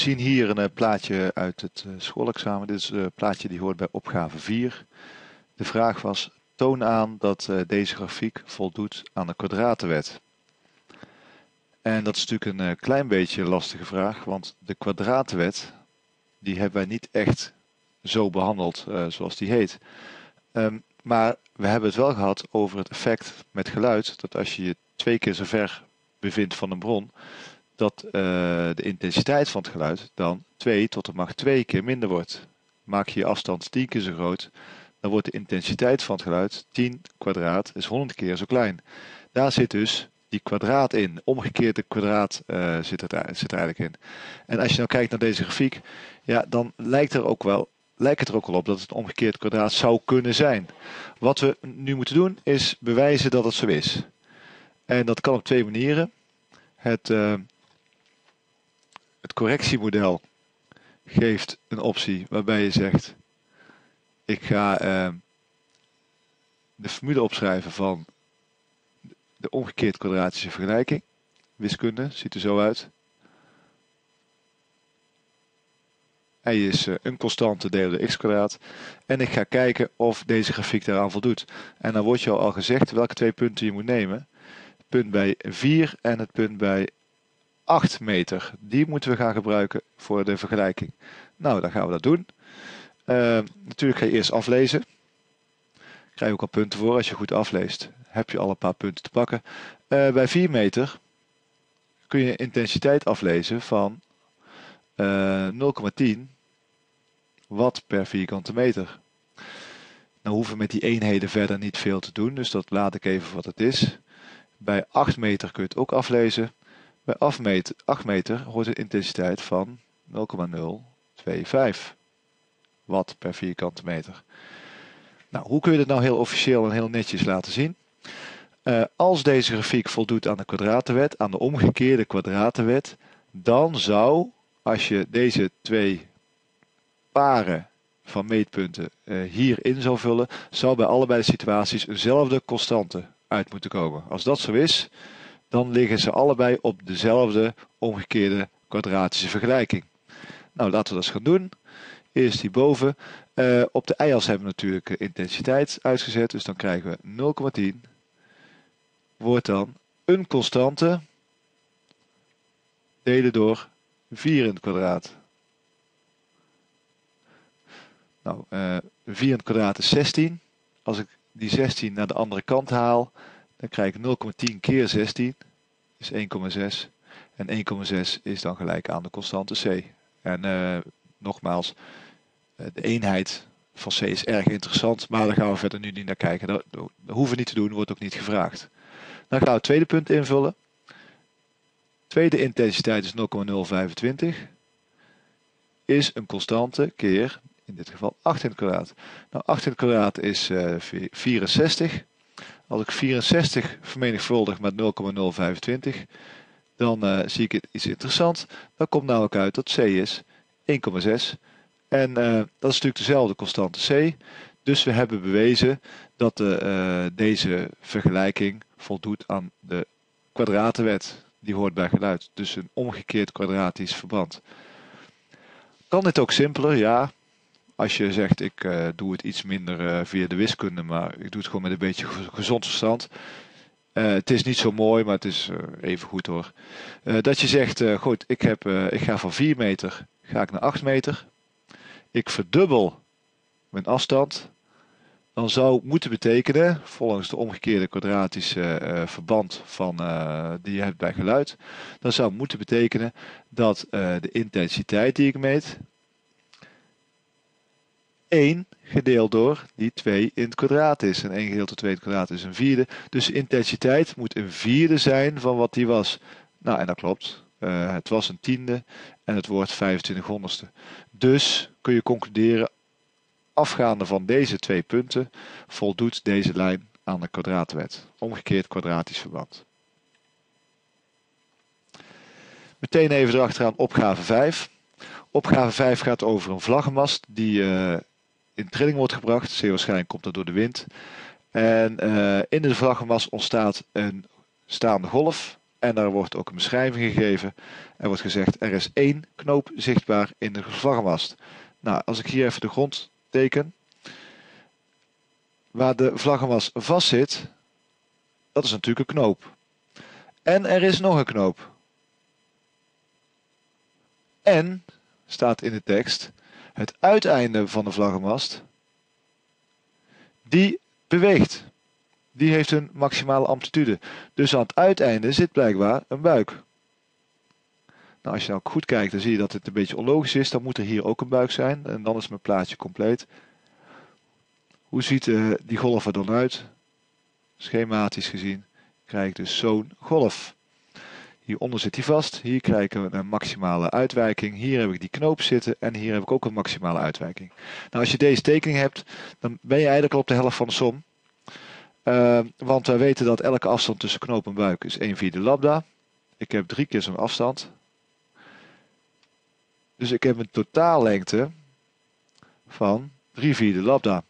zien hier een plaatje uit het schoolexamen. Dit is een plaatje die hoort bij opgave 4. De vraag was, toon aan dat deze grafiek voldoet aan de kwadratenwet. En dat is natuurlijk een klein beetje een lastige vraag, want de kwadratenwet, die hebben wij niet echt zo behandeld zoals die heet. Ehm, maar we hebben het wel gehad over het effect met geluid, dat als je je twee keer zo ver bevindt van een bron, dat uh, de intensiteit van het geluid dan 2 tot de macht 2 keer minder wordt. Maak je je afstand 10 keer zo groot, dan wordt de intensiteit van het geluid 10 kwadraat is 100 keer zo klein. Daar zit dus die kwadraat in. Omgekeerde kwadraat uh, zit, er, zit er eigenlijk in. En als je nou kijkt naar deze grafiek, ja, dan lijkt er ook wel lijkt het er ook al op dat het een omgekeerd kwadraat zou kunnen zijn. Wat we nu moeten doen is bewijzen dat het zo is. En dat kan op twee manieren. Het, uh, het correctiemodel geeft een optie waarbij je zegt: ik ga uh, de formule opschrijven van de omgekeerd kwadratische vergelijking. Wiskunde ziet er zo uit. Hij is eh, een constante deel door x kwadraat. En ik ga kijken of deze grafiek daaraan voldoet. En dan wordt je al gezegd welke twee punten je moet nemen. Het punt bij 4 en het punt bij 8 meter. Die moeten we gaan gebruiken voor de vergelijking. Nou, dan gaan we dat doen. Uh, natuurlijk ga je eerst aflezen. Krijg je ook al punten voor. Als je goed afleest, heb je al een paar punten te pakken. Uh, bij 4 meter kun je intensiteit aflezen van uh, eh, 0,10 watt per vierkante meter. Nou hoeven we met die eenheden verder niet veel te doen, dus dat laat ik even wat het is. Bij 8 meter kun je het ook aflezen. Bij 8 meter, 8 meter hoort een intensiteit van 0,025 watt per vierkante meter. Nou, hoe kun je dat nou heel officieel en heel netjes laten zien? Uh, als deze grafiek voldoet aan de kwadratenwet, aan de omgekeerde kwadratenwet, dan zou als je deze twee paren van meetpunten uh, hierin zou vullen, zou bij allebei de situaties eenzelfde constante uit moeten komen. Als dat zo is, dan liggen ze allebei op dezelfde omgekeerde kwadratische vergelijking. Nou, laten we dat eens gaan doen. Eerst hierboven. Uh, op de y-as hebben we natuurlijk intensiteit uitgezet, dus dan krijgen we 0,10. Wordt dan een constante delen door 4 in het kwadraat. Nou, uh, eh, 4 in het kwadraat is 16. Als ik die 16 naar de andere kant haal, dan krijg ik 0,10 keer 16, is 1,6. En 1,6 is dan gelijk aan de constante c. En uh, nogmaals, uh, de eenheid van c is erg interessant, maar daar gaan we verder nu niet naar kijken. Dat, hoeven we niet te doen, wordt ook niet gevraagd. Dan gaan we het tweede punt invullen. Tweede intensiteit is 0,025. Is een constante keer, in dit geval 8 in het kwadraat. Nou, 8 in het kwadraat is uh, 64. Als ik 64 vermenigvuldig met 0,025, dan uh, zie ik iets interessants. Dan komt namelijk uit dat c is 1,6. En uh, dat is natuurlijk dezelfde constante c. Dus we hebben bewezen dat de, uh, deze vergelijking voldoet aan de kwadratenwet die hoort bij geluid. Dus een omgekeerd kwadratisch verband. Kan dit ook simpeler? Ja. Als je zegt ik uh, doe het iets minder uh, via de wiskunde, maar ik doe het gewoon met een beetje gezond verstand. Uh, het is niet zo mooi, maar het is even goed hoor. dat je zegt, goed, ik, heb, ik ga van 4 meter ga ik naar 8 meter. Ik verdubbel mijn afstand dan zou moeten betekenen, volgens de omgekeerde kwadratische verband van, die je hebt bij geluid, dan zou moeten betekenen dat de intensiteit die ik meet 1 gedeeld door die 2 in het kwadraat is. En 1 gedeeld door 2 in het kwadraat is een vierde. Dus intensiteit moet een vierde zijn van wat die was. Nou, en dat klopt. het was een tiende en het wordt 25 honderdste. Dus kun je concluderen Afgaande van deze twee punten voldoet deze lijn aan de kwadraatwet. Omgekeerd kwadratisch verband. Meteen even erachteraan opgave 5. Opgave 5 gaat over een vlaggenmast die uh, in trilling wordt gebracht. Zeer waarschijnlijk komt dat door de wind. En uh, in de vlaggenmast ontstaat een staande golf. En daar wordt ook een beschrijving gegeven. Er wordt gezegd, er is één knoop zichtbaar in de vlaggenmast. Nou, als ik hier even de grond teken, waar de vlaggenmast vast zit, dat is natuurlijk een knoop. En er is nog een knoop. En, staat in de tekst, het uiteinde van de vlaggenmast, die beweegt. Die heeft een maximale amplitude. Dus aan het uiteinde zit blijkbaar een buik. Nou, als je nou goed kijkt, dan zie je dat het een beetje onlogisch is. Dan moet er hier ook een buik zijn. En dan is mijn plaatje compleet. Hoe ziet uh, die golf er dan uit? Schematisch gezien krijg ik dus zo'n golf. Hieronder zit hij vast. Hier krijgen we een maximale uitwijking. Hier heb ik die knoop zitten en hier heb ik ook een maximale uitwijking. Nou, als je deze tekening hebt, dan ben je eigenlijk al op de helft van de som. Uh, want wij weten dat elke afstand tussen knoop en buik is 1 vierde lambda. Ik heb drie keer zo'n afstand. Dus ik heb een totaallengte van 3 vierde lambda.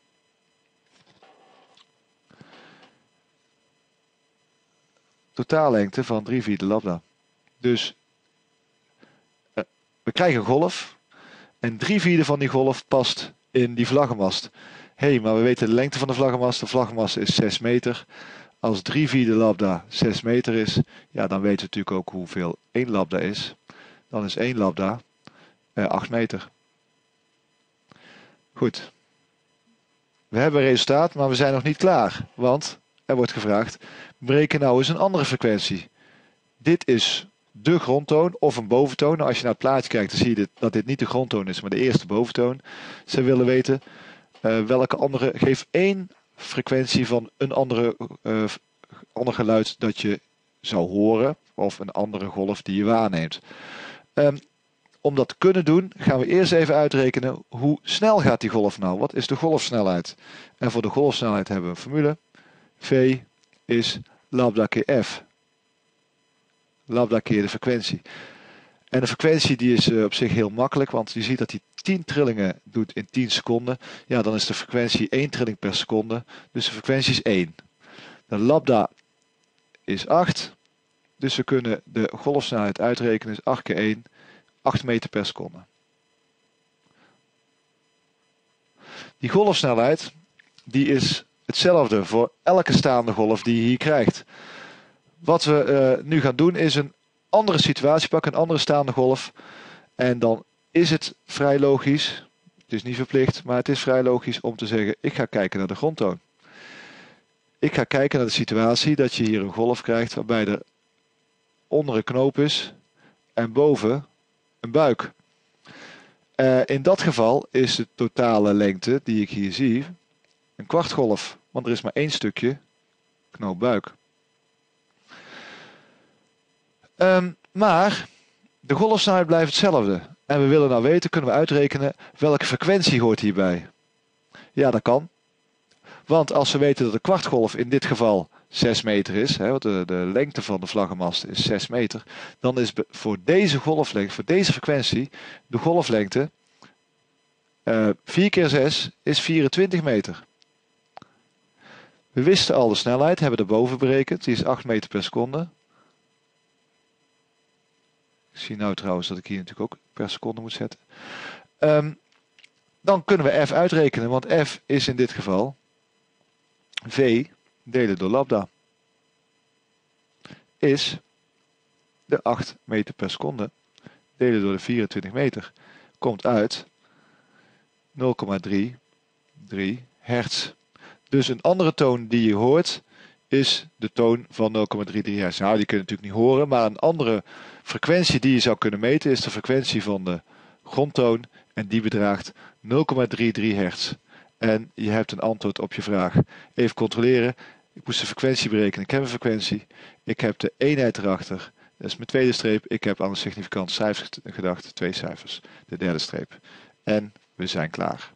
Totaallengte van 3 vierde lambda. Dus uh, we krijgen een golf. En 3 vierde van die golf past in die vlaggenmast. Hé, hey, maar we weten de lengte van de vlaggenmast. De vlaggenmast is 6 meter. Als 3 vierde lambda 6 meter is, ja, dan weten we natuurlijk ook hoeveel 1 lambda is. Dan is 1 lambda eh, 8 meter. Goed. We hebben een resultaat, maar we zijn nog niet klaar. Want er wordt gevraagd, bereken nou eens een andere frequentie. Dit is de grondtoon of een boventoon. Nou, als je naar het plaatje kijkt, dan zie je dat dit niet de grondtoon is, maar de eerste boventoon. Ze willen weten uh, welke andere, geef één frequentie van een andere, uh, ander geluid dat je zou horen, of een andere golf die je waarneemt. Um, om dat te kunnen doen, gaan we eerst even uitrekenen hoe snel gaat die golf nou? Wat is de golfsnelheid? En voor de golfsnelheid hebben we een formule. V is lambda keer f. Lambda keer de frequentie. En de frequentie die is uh, op zich heel makkelijk, want je ziet dat hij 10 trillingen doet in 10 seconden. Ja, dan is de frequentie 1 trilling per seconde. Dus de frequentie is 1. De lambda is 8. Dus we kunnen de golfsnelheid uitrekenen. Dus 8 keer 1, 8 meter per seconde. Die golfsnelheid die is hetzelfde voor elke staande golf die je hier krijgt. Wat we uh, nu gaan doen is een andere situatie pakken, een andere staande golf. En dan is het vrij logisch, het is niet verplicht, maar het is vrij logisch om te zeggen, ik ga kijken naar de grondtoon. Ik ga kijken naar de situatie dat je hier een golf krijgt waarbij er onder een knoop is en boven een buik. Uh, in dat geval is de totale lengte die ik hier zie een kwartgolf, want er is maar één stukje knoopbuik. Um, maar de golfsnelheid blijft hetzelfde. En we willen nou weten, kunnen we uitrekenen welke frequentie hoort hierbij. Ja, dat kan. Want als we weten dat de kwartgolf in dit geval 6 meter is, hè, want de, de lengte van de vlaggenmast is 6 meter, dan is voor deze golflengte, voor deze frequentie, de golflengte uh, 4 keer 6 is 24 meter. We wisten al de snelheid, hebben boven berekend, die is 8 meter per seconde. Ik zie nou trouwens dat ik hier natuurlijk ook per seconde moet zetten. Um, dan kunnen we f uitrekenen, want f is in dit geval v delen door lambda. Is de 8 meter per seconde delen door de 24 meter. Komt uit 0,33 hertz. Dus een andere toon die je hoort is de toon van 0,33 hertz. Nou, die kun je natuurlijk niet horen, maar een andere frequentie die je zou kunnen meten is de frequentie van de grondtoon en die bedraagt 0,33 hertz. En je hebt een antwoord op je vraag. Even controleren. Ik moest de frequentie berekenen. Ik heb een frequentie. Ik heb de eenheid erachter. Dat is mijn tweede streep. Ik heb aan een significant cijfer gedacht. Twee cijfers. De derde streep. En we zijn klaar.